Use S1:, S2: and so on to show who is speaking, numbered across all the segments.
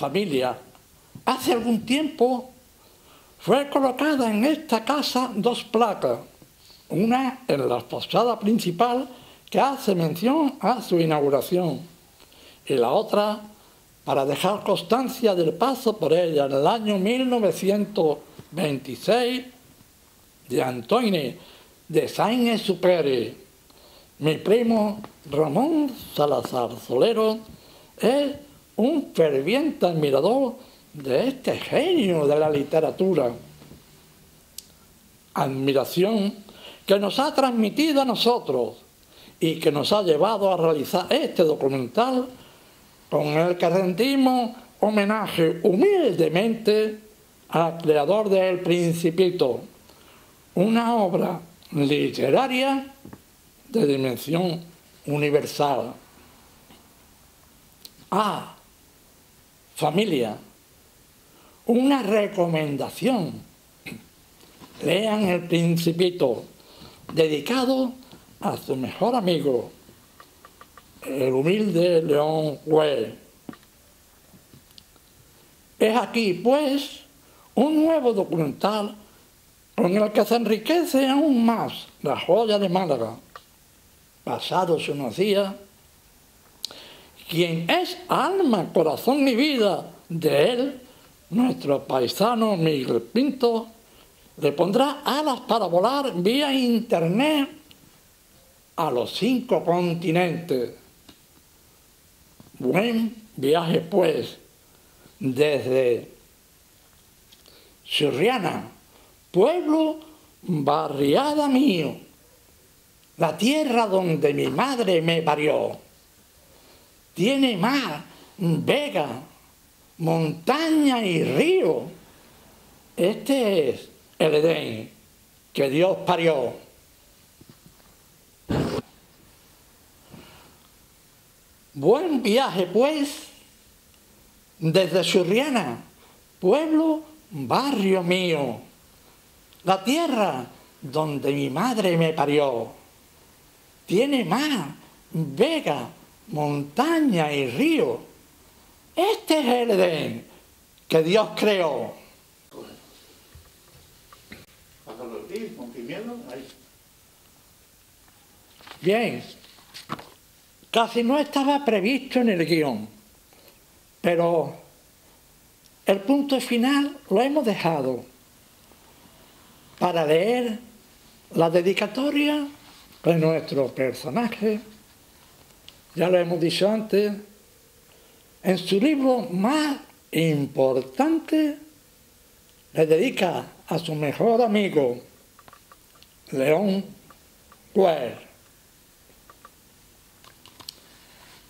S1: familia. Hace algún tiempo fue colocada en esta casa dos placas, una en la fachada principal que hace mención a su inauguración y la otra para dejar constancia del paso por ella en el año 1926 de Antoine de Saint-Exupéry. Mi primo Ramón Salazar Solero es un ferviente admirador de este genio de la literatura. Admiración que nos ha transmitido a nosotros y que nos ha llevado a realizar este documental con el que rendimos homenaje humildemente al creador de El Principito, una obra literaria de dimensión universal. Ah, familia, una recomendación. Lean El Principito, dedicado a su mejor amigo, el humilde León Güell. Es aquí, pues, un nuevo documental con el que se enriquece aún más la joya de Málaga. Pasados unos días, quien es alma, corazón y vida de él, nuestro paisano Miguel Pinto, le pondrá alas para volar vía internet a los cinco continentes. Buen viaje pues desde Churriana, pueblo barriada mío, la tierra donde mi madre me parió. Tiene mar, vega, montaña y río. Este es el Edén que Dios parió. Buen viaje, pues, desde Surriana, pueblo, barrio mío, la tierra donde mi madre me parió. Tiene mar, vega, montaña y río. Este es el Edén que Dios creó. Bien, casi no estaba previsto en el guion, pero el punto final lo hemos dejado para leer la dedicatoria de nuestro personaje, ya lo hemos dicho antes, en su libro más importante le dedica a su mejor amigo, León Guer.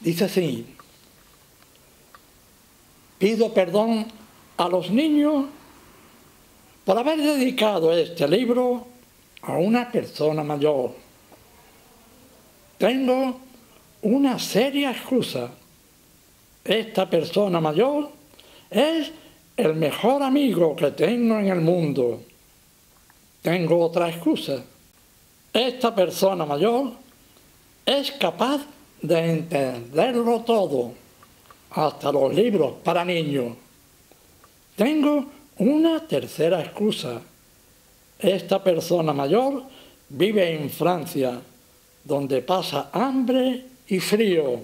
S1: Dice así, pido perdón a los niños por haber dedicado este libro a una persona mayor. Tengo una seria excusa. Esta persona mayor es el mejor amigo que tengo en el mundo. Tengo otra excusa. Esta persona mayor es capaz de entenderlo todo, hasta los libros para niños. Tengo una tercera excusa. Esta persona mayor vive en Francia, donde pasa hambre y frío.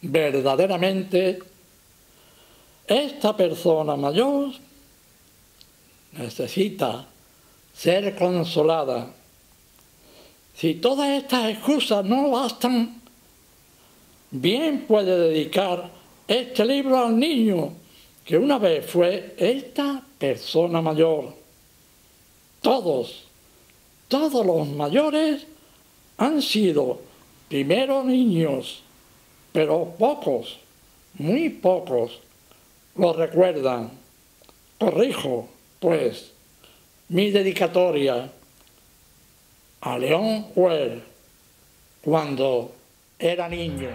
S1: Verdaderamente, esta persona mayor necesita ser consolada si todas estas excusas no bastan, bien puede dedicar este libro al niño que una vez fue esta persona mayor. Todos, todos los mayores han sido primero niños, pero pocos, muy pocos, lo recuerdan. Corrijo, pues, mi dedicatoria a León Huel cuando era niño.